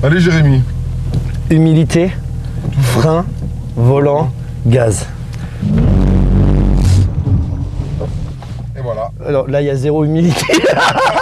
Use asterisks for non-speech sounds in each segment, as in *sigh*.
Allez Jérémy. Humilité, frein, volant, gaz. Et voilà. Alors là, il y a zéro humilité. *laughs*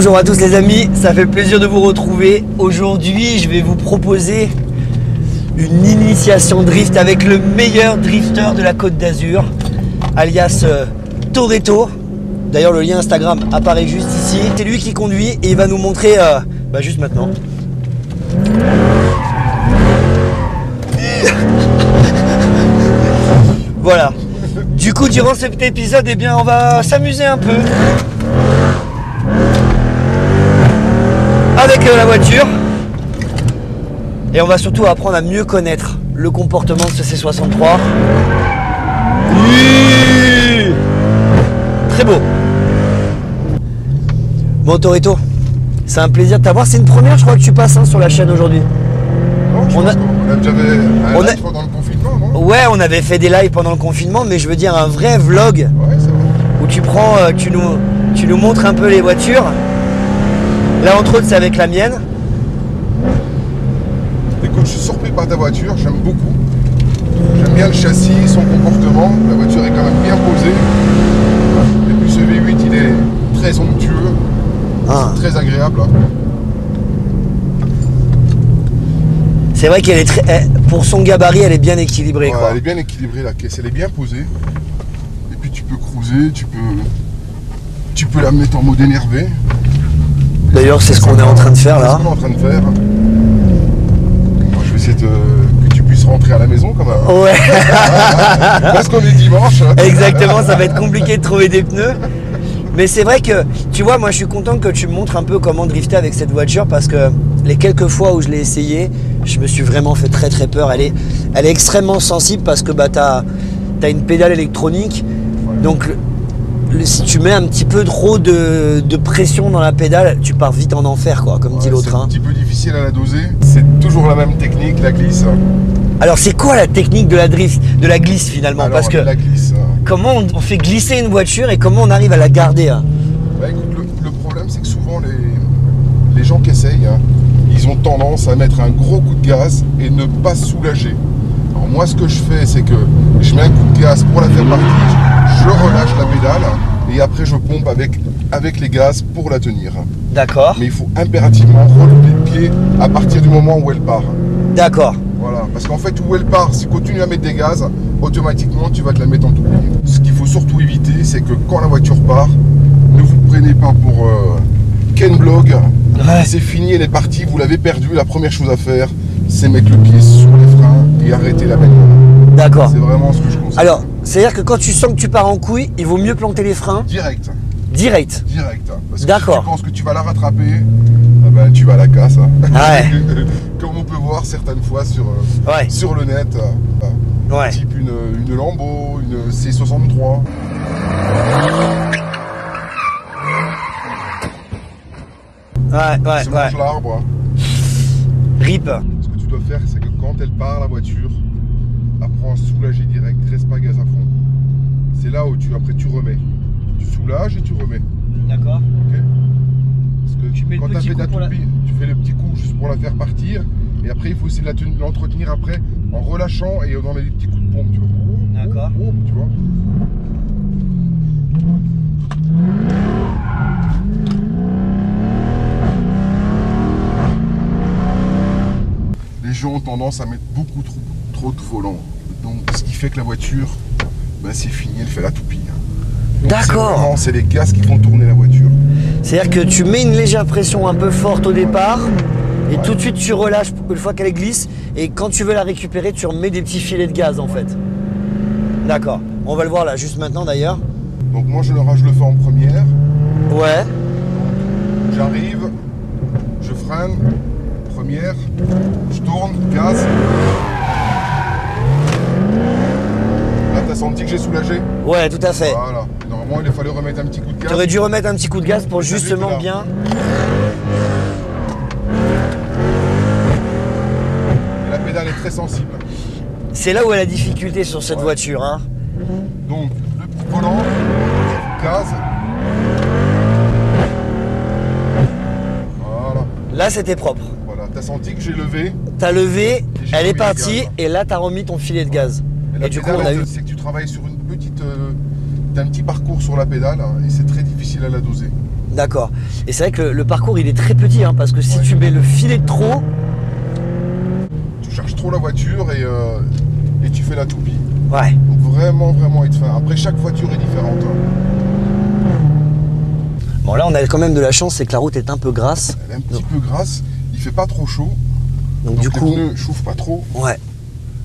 Bonjour à tous les amis, ça fait plaisir de vous retrouver. Aujourd'hui, je vais vous proposer une initiation drift avec le meilleur drifter de la Côte d'Azur, alias euh, Toretto. D'ailleurs, le lien Instagram apparaît juste ici. C'est lui qui conduit et il va nous montrer euh, bah, juste maintenant. Voilà. Du coup, durant cet épisode, eh bien, on va s'amuser un peu. Avec euh, la voiture. Et on va surtout apprendre à mieux connaître le comportement de ce C63. Oui Très beau. Bon Torito, c'est un plaisir de t'avoir. C'est une première, je crois que tu passes hein, sur la chaîne aujourd'hui. On a- qu'on a déjà fait un on a- live pendant le confinement, non? Ouais, on avait fait des lives pendant le confinement, mais je veux dire un vrai vlog Ouais, c'est vrai. où tu prends, euh, tu nous, tu nous montres un peu les voitures. Là, entre autres, c'est avec la mienne. Écoute, je suis surpris par ta voiture, j'aime beaucoup. J'aime bien le châssis, son comportement. La voiture est quand même bien posée. Et puis ce V8, il est très onctueux, Ah. très agréable. C'est vrai qu'elle est très, eh, pour son gabarit, elle est bien équilibrée. Quoi. elle est bien équilibrée, la caisse, elle est bien posée. Et puis tu peux cruiser, tu peux, tu peux la mettre en mode énervé. D'ailleurs, c'est ce qu'on est en train de faire C'est là. ce qu'on est en train de faire. Je vais essayer de- que tu puisses rentrer à la maison quand même. Ouais, *laughs* Parce qu'on est dimanche. exactement, ça va être compliqué de trouver des pneus. Mais c'est vrai que, tu vois, moi je suis content que tu me montres un peu comment drifter avec cette voiture parce que les quelques fois où je l'ai essayé, je me suis vraiment fait très très peur. Elle est, elle est extrêmement sensible parce que bah, tu as, une pédale électronique. Donc, le- si tu mets un petit peu trop de, de pression dans la pédale, tu pars vite en enfer, quoi, comme dit l'autre. C'est hein. un petit peu difficile à la doser. C'est toujours la même technique, la glisse. Alors, c'est quoi la technique de la drift, de la glisse finalement? Alors, Parce que la glisse. hein. comment on, on fait glisser une voiture et comment on arrive à la garder hein? Bah, écoute, le, le problème, c'est que souvent les, les gens qui essayent, hein, ils ont tendance à mettre un gros coup de gaz et ne pas soulager. Alors moi, ce que je fais, c'est que je mets un coup de gaz pour la faire partir, je relâche la pédale et après je pompe avec, avec les gaz pour la tenir. D'accord. Mais il faut impérativement relever le pied à partir du moment où elle part. D'accord. Voilà, parce qu'en fait, où elle part, si tu continues à mettre des gaz, automatiquement, tu vas te la mettre en tout. Ce qu'il faut surtout éviter, c'est que quand la voiture part, ne vous prenez pas pour euh, Ken Blog. Ouais. C'est fini, elle est partie, vous l'avez perdue. La première chose à faire, c'est mettre le pied sur les freins et arrêter la bagnole. D'accord. C'est vraiment ce que je conseille. Alors, c'est-à-dire que quand tu sens que tu pars en couille, il vaut mieux planter les freins Direct, direct. direct. Parce que si D'accord. tu penses que tu vas la rattraper, ah ben, tu vas à la casse. hein. Ah ouais. *laughs* Comme on peut voir certaines fois sur, euh, Ouais. sur le net. Ouais. type une, une Lambo, une C63. Ouais, ouais, ouais. l'arbre. Rip. Ce que tu dois faire, c'est que quand elle part, la voiture, soulager direct, reste pas gaz à fond. C'est là où tu, après tu remets. Tu soulages et tu remets. D'accord. ok Parce que Tu mets quand tu as fait ta la- toupie, tu fais le petit coup juste pour la faire partir. Et après, il faut essayer de l'entretenir après en relâchant et dans les petits coups de pompe. Tu vois. D'accord. Tu vois. Les gens ont tendance à mettre beaucoup trop, trop de volant. Donc, ce qui fait que la voiture, ben, c'est fini, elle fait la toupie. C'est D'accord. C'est les gaz qui font tourner la voiture. C'est-à-dire que tu mets une légère pression un peu forte au départ et tout de suite tu relâches une fois qu'elle glisse et quand tu veux la récupérer, tu remets des petits filets de gaz en fait. D'accord. On va le voir là, juste maintenant d'ailleurs. Donc moi je le, je le fais en première. Ouais. J'arrive, je freine, première, je tourne, gaz. Là t'as senti que j'ai soulagé Ouais, tout à fait. Voilà. Normalement il fallait remettre un petit coup de gaz. T'aurais dû remettre un petit coup de gaz pour justement bien. Et la pédale est très sensible. C'est là où est la difficulté sur cette Ouais. voiture. Hein. Donc le petit volant, gaz. Voilà. Là, c'était propre. Voilà. T'as senti que j'ai levé. T'as levé, elle est le partie, gaz. et là, t'as remis ton filet de gaz. La Et du coup, on a eu. c'est que tu travailles sur une petite, euh, un petit parcours sur la pédale hein, et c'est très difficile à la doser. D'accord. Et c'est vrai que le, le parcours, il est très petit, hein, parce que si Ouais. tu mets le filet de trop, Tu charges trop la voiture et, euh, et tu fais la toupie. ouais. Donc vraiment, vraiment être fin. Après, chaque voiture est différente. hein. Bon, là, on a quand même de la chance, c'est que la route est un peu grasse. Elle est un petit peu grasse, il fait pas trop chaud. Donc, Donc du les coup, pneus chauffent pas trop. ouais.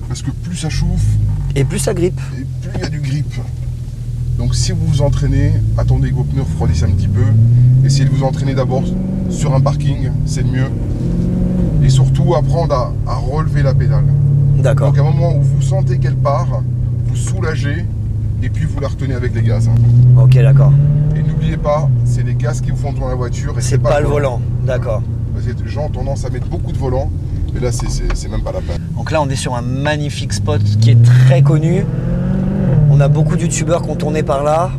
Parce que plus ça chauffe, Et plus ça grippe. et plus il y a du grip. Donc si vous vous entraînez, attendez que vos pneus refroidissent un petit peu. Essayez de vous entraîner d'abord sur un parking, c'est le mieux. Et surtout apprendre à, à relever la pédale. D'accord. Donc à un moment où vous sentez qu'elle part, vous soulagez et puis vous la retenez avec les gaz. Ok, d'accord. Et n'oubliez pas, c'est les gaz qui vous font tourner la voiture et C'est pas, le volant. D'accord. Parce que les gens ont tendance à mettre beaucoup de volants, mais là c'est- même pas la peine. Donc là, on est sur un magnifique spot qui est très connu. On a beaucoup de youtubeurs qui ont tourné par là.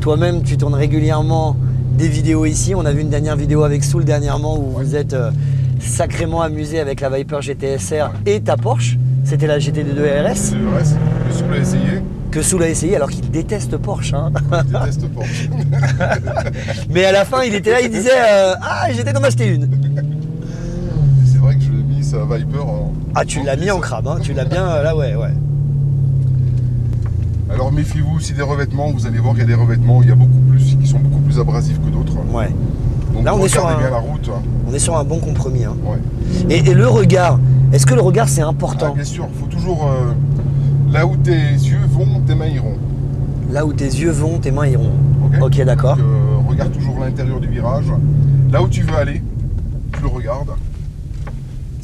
Toi-même, tu tournes régulièrement des vidéos ici. On a vu une dernière vidéo avec Soul dernièrement où vous êtes euh, sacrément amusé avec la Viper GTSR et ta Porsche. C'était la GT2 RS le Soul a essayé, que Soul a essayé alors qu'il déteste Porsche. hein. il déteste Porsche. *laughs* Mais à la fin, il était là, il disait euh, Ah, j'étais d'en acheter une. Et c'est vrai que je l'ai mis sa Viper en. Ah, tu l'as mis en crabe, hein. tu l'as bien euh, là, ouais, ouais. Alors méfiez-vous aussi des revêtements, vous allez voir qu'il y a des revêtements, il y a beaucoup plus, qui sont beaucoup plus abrasifs que d'autres. Ouais. Donc Là, on est sur un- bien la route. hein. On est sur un bon compromis. hein. Ouais. Et, et le regard, est-ce que le regard c'est Ah, important bien sûr, il faut toujours. euh, là où tes yeux vont, tes mains iront. Là où tes yeux vont, tes mains iront. Ok, d'accord. Euh, regarde toujours l'intérieur du virage. Là où tu veux aller, tu le regardes.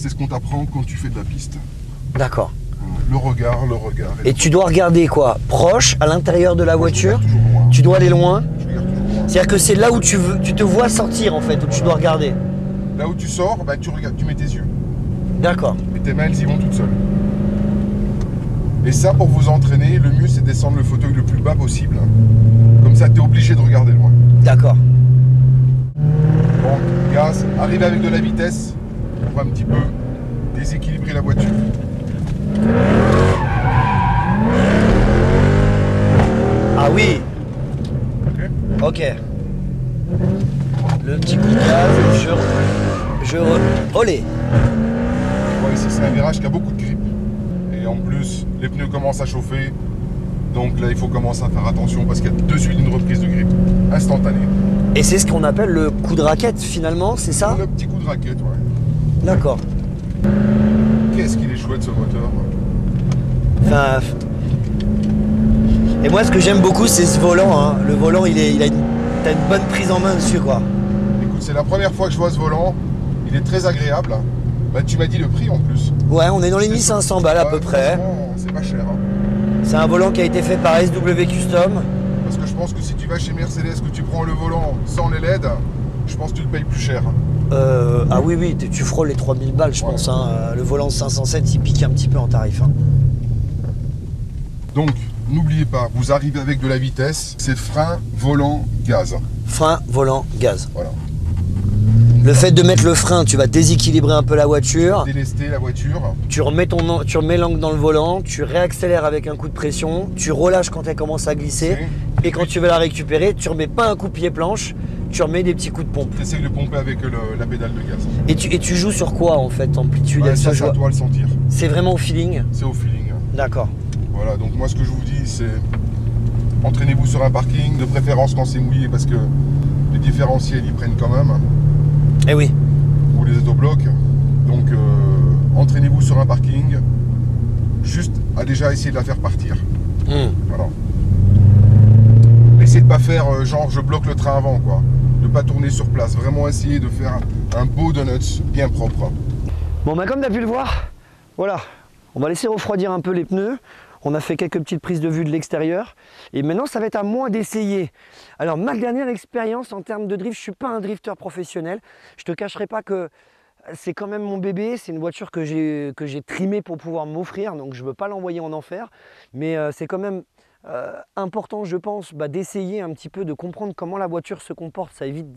C'est ce qu'on t'apprend quand tu fais de la piste. D'accord. Le regard, le regard. Et tu dois regarder quoi? Proche, à l'intérieur de la Moi, voiture? loin. Tu dois aller loin? C'est-à-dire que c'est là où tu veux, tu te vois sortir en fait, où tu dois regarder. Là où tu sors, bah, tu regardes, tu mets tes yeux. D'accord. Et tes mains, elles y vont toutes seules. Et ça, pour vous entraîner, le mieux, c'est de descendre le fauteuil le plus bas possible. Comme ça, tu es obligé de regarder loin. D'accord. Bon, gaz, arrive avec de la vitesse. On va un petit peu déséquilibrer la voiture. Ah oui Ok. Le petit coup de gaz, je. Je. re- Olé Ouais, ici, c'est un virage qui a beaucoup de grip. Et en plus, les pneus commencent à chauffer. Donc là, il faut commencer à faire attention parce qu'il y a de suite une reprise de grip instantanée. Et c'est ce qu'on appelle le coup de raquette finalement, c'est ça? Le petit coup de raquette, ouais. D'accord. Qu'est-ce qu'il est chouette ce moteur. Enfin. Et moi, ce que j'aime beaucoup, c'est ce volant. hein. Le volant, il, est, il a une, t'as une bonne prise en main dessus, quoi. Écoute, c'est la première fois que je vois ce volant. Il est très agréable. Bah, tu m'as dit le prix en plus. Ouais, on est dans les C'est 1500 balles à peu près. C'est pas cher. hein. C'est un volant qui a été fait par SW Custom. Parce que je pense que si tu vas chez Mercedes, que tu prends le volant sans les LED, je pense que tu le payes plus cher. Euh, ah oui, oui, tu tu frôles les 3000 balles, je Ouais. pense. hein. Euh, Le volant 507, il pique un petit peu en tarif. hein. Donc, n'oubliez pas, vous arrivez avec de la vitesse, c'est frein, volant, gaz. Frein, volant, gaz. Voilà. Le fait de mettre le frein, tu vas déséquilibrer un peu la voiture. Délester la voiture. Tu remets, ton, tu remets l'angle dans le volant, tu réaccélères avec un coup de pression, tu relâches quand elle commence à glisser. Et quand tu veux la récupérer, tu remets pas un coup de pied planche, tu remets des petits coups de pompe. Tu essaies de pomper avec le- la pédale de gaz. Et tu, et tu joues sur quoi en fait Amplitude, Ouais, ça, c'est à toi le sentir. C'est vraiment au feeling C'est au feeling. D'accord. Voilà, donc moi ce que je vous dis, c'est entraînez-vous sur un parking, de préférence quand c'est mouillé, parce que les différentiels ils prennent quand même, Eh oui. ou les autoblocs. Donc euh, entraînez-vous sur un parking, juste à déjà essayer de la faire partir. Hmm. Voilà. essayer de pas faire euh, genre je bloque le train avant quoi. Pas tourner sur place. Vraiment essayer de faire un, beau donut bien propre. Bon, bah, comme tu as pu le voir, voilà, on va laisser refroidir un peu les pneus. On a fait quelques petites prises de vue de l'extérieur. Et maintenant, ça va être à moi d'essayer. Alors, ma dernière expérience en termes de drift, je suis pas un drifter professionnel. Je te cacherai pas que c'est quand même mon bébé. C'est une voiture que j'ai que j'ai trimée pour pouvoir m'offrir. Donc, je ne veux pas l'envoyer en enfer. Mais euh, c'est quand même euh, important, je pense, bah, d'essayer un petit peu de comprendre comment la voiture se comporte. Ça évite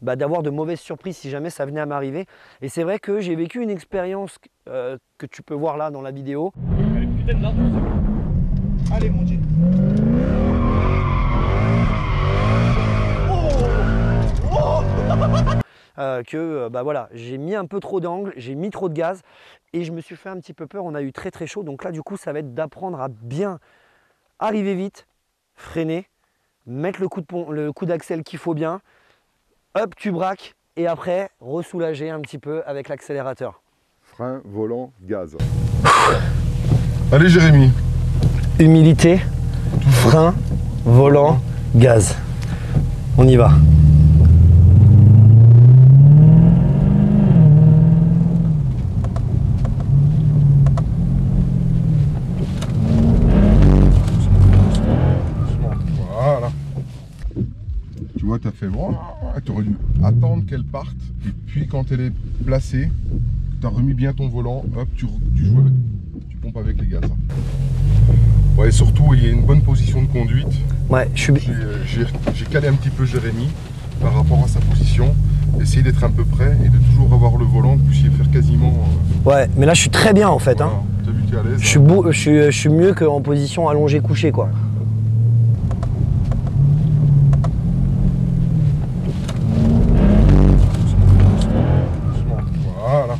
bah, d'avoir de mauvaises surprises si jamais ça venait à m'arriver. Et c'est vrai que j'ai vécu une expérience euh, que tu peux voir là dans la vidéo. Allez, putain de là, Allez, mon Dieu. *laughs* euh, que euh, bah voilà, j'ai mis un peu trop d'angle, j'ai mis trop de gaz et je me suis fait un petit peu peur. On a eu très très chaud. Donc là, du coup, ça va être d'apprendre à bien arriver vite, freiner, mettre le coup de pont, le coup d'axel qu'il faut bien. Hop, tu braques et après ressoulager un petit peu avec l'accélérateur. Frein, volant, gaz. Allez Jérémy. Humilité, frein, volant, gaz. On y va. Voilà. Tu vois, tu as fait bon. Tu aurais dû attendre qu'elle parte. Et puis quand elle est placée, tu as remis bien ton volant, hop, tu, tu joues avec. Tu pompes avec les gaz. Ouais, et surtout, il y a une bonne position de conduite. Ouais, je suis. J'ai euh, j'ai- calé un petit peu Jérémy par rapport à sa position. Essayer d'être un peu près et de toujours avoir le volant, que vous puissiez faire quasiment. euh, Ouais, mais là je suis très bien en fait. hein. voilà. Vu, à l'aise. Je suis, beau, je, suis, je suis mieux qu'en position allongée couchée quoi. Voilà.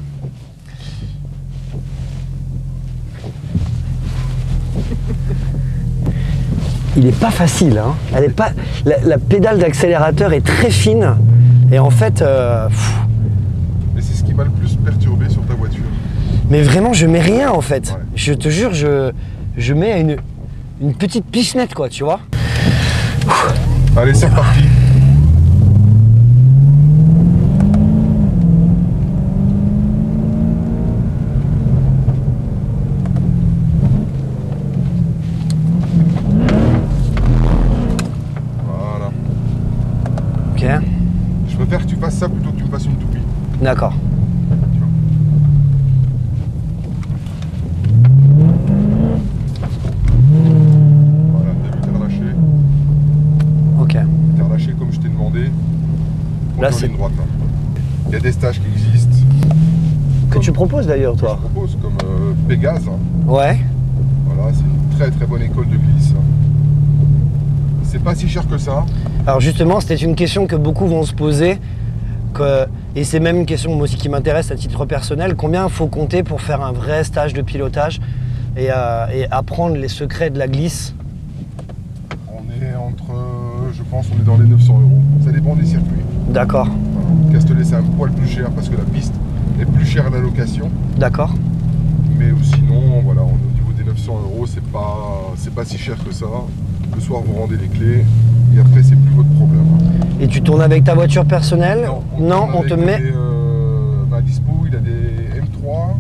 Il est pas facile. Hein. Elle est pas, la, la pédale d'accélérateur est très fine et en fait, euh, Et c'est ce qui m'a le plus perturbé sur ta voiture. mais vraiment je mets rien en fait. Ouais. Je te jure, je, je mets une, une petite pichenette quoi, tu vois. Allez, c'est parti. Voilà. Ok. Je préfère que tu fasses ça plutôt que tu me fasses une toupie. D'accord. Voilà, t'as vu, t'es relâché. Ok. T'es relâché comme je t'ai demandé. Là, c'est- droite. Il y a des stages qui existent. Que tu proposes d'ailleurs que je toi propose comme euh, Pégase. Ouais. Voilà, c'est une très très bonne école de glisse. C'est pas si cher que ça. Alors justement, c'était une question que beaucoup vont se poser. que- et c'est même une question moi aussi qui m'intéresse à titre personnel. Combien il faut compter pour faire un vrai stage de pilotage et, euh, et apprendre les secrets de la glisse On est entre, euh, je pense, on est dans les 900 euros. Ça dépend des circuits. D'accord. Voilà. Castellet, c'est un poil plus cher parce que la piste est plus chère à la location. D'accord. Mais sinon, voilà, on est au niveau des 900 euros, c'est pas, c'est pas si cher que ça. Le soir, vous rendez les clés et après, c'est plus votre problème. Et tu tournes avec ta voiture personnelle tourne on te met. Des, euh, bah, dispo, il a des M3,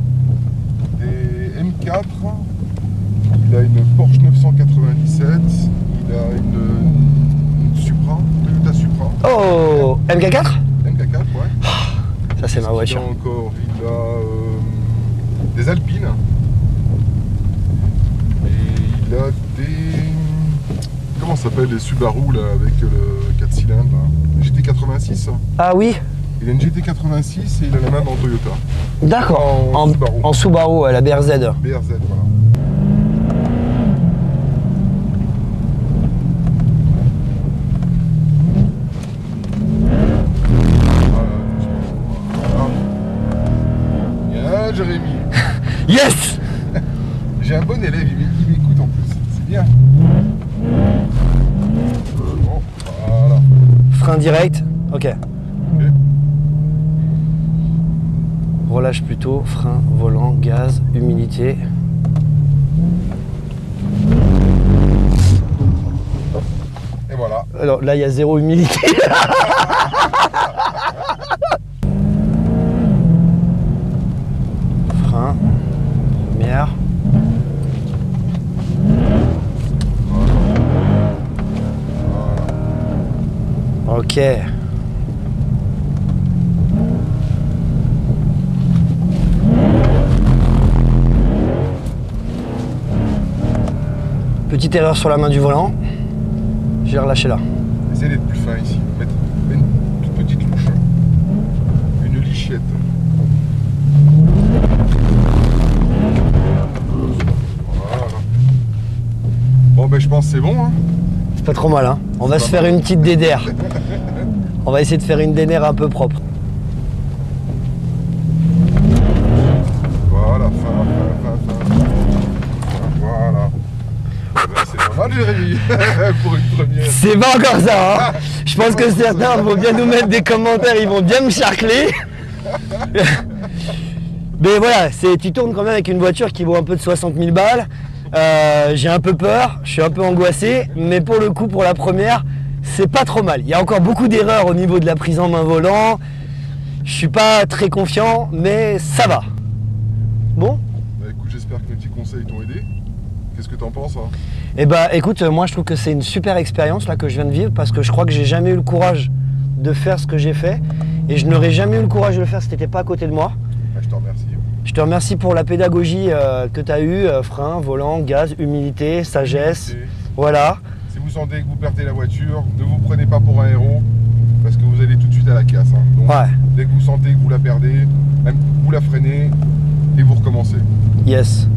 des M4, il a une Porsche 997, il a une, une Supra, Toyota Supra, Oh MK4 MK4, ouais. Ça c'est ma Il a voiture. encore, il a euh, des Alpines. Et il a des. Comment ça s'appelle les Subaru là avec le 4 cylindres là GT86 Ah oui Il a une GT86 et il a la même en Toyota. D'accord. En En, Subaru. en Subaru, ouais, la BRZ. BRZ, voilà. Bien, Jérémy. *laughs* Yes J'ai un bon élève, il m'é- il m'écoute en plus. C'est bien. Bon, voilà. Frein direct. Ok. Relâche plutôt. Frein, volant, gaz, humidité. Et voilà, Alors, là, il y a zéro humilité. *laughs* Frein. Lumière. Ok. Petite erreur sur la main du volant. J'ai relâché là. Essayez d'être plus fin ici. Mettre mets une toute petite louche. Une lichette. Voilà. Bon ben je pense que c'est bon. Hein. C'est pas trop mal, hein. On va se faire une petite dédère. *laughs* On va essayer de faire une dédère un peu propre. Ben, c'est pas mal Jérémy *laughs* pour une première. C'est pas encore ça, hein. Je pense que certains vont bien nous mettre des commentaires, ils vont bien me charcler. *laughs* Mais voilà, tu tournes quand même avec une voiture qui vaut un peu de 60 000 balles. Euh, j'ai un peu peur, je suis un peu angoissé, mais pour le coup, pour la première, c'est pas trop mal. Il y a encore beaucoup d'erreurs au niveau de la prise en main volant. Je suis pas très confiant, mais ça va. Bon? Bah écoute, j'espère que mes petits conseils t'ont aidé. Qu'est-ce que t'en penses hein? Eh bah écoute, euh, moi je trouve que c'est une super expérience là que je viens de vivre parce que je crois que j'ai jamais eu le courage de faire ce que j'ai fait et je n'aurais jamais eu le courage de le faire si t'étais pas à côté de moi. Ah, Je te remercie. Je te remercie pour la pédagogie euh, que tu as eue, euh, frein, volant, gaz, humilité, sagesse. Voilà. Si vous sentez que vous perdez la voiture, ne vous prenez pas pour un héros parce que vous allez tout de suite à la casse. hein. Donc, Ouais. dès que vous sentez que vous la perdez, même vous la freinez et vous recommencez. Yes.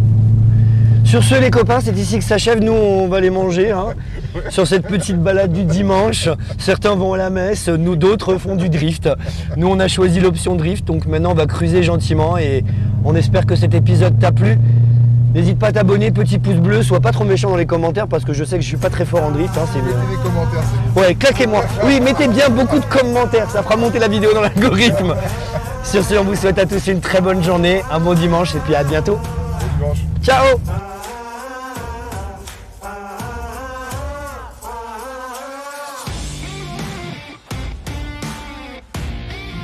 Sur ce, les copains, c'est ici que s'achève. Nous, on va les manger. hein. Sur cette petite balade du dimanche. Certains vont à la messe, nous d'autres font du drift. Nous, on a choisi l'option drift. Donc maintenant, on va cruiser gentiment et on espère que cet épisode t'a plu. N'hésite pas à t'abonner, petit pouce bleu. Sois pas trop méchant dans les commentaires parce que je sais que je suis pas très fort en drift. hein, c'est bien. Mettez des commentaires, c'est Ouais, claquez-moi. Oui, mettez bien beaucoup de commentaires, ça fera monter la vidéo dans l'algorithme. Sur ce, on vous souhaite à tous une très bonne journée, un bon dimanche et puis à bientôt. Ciao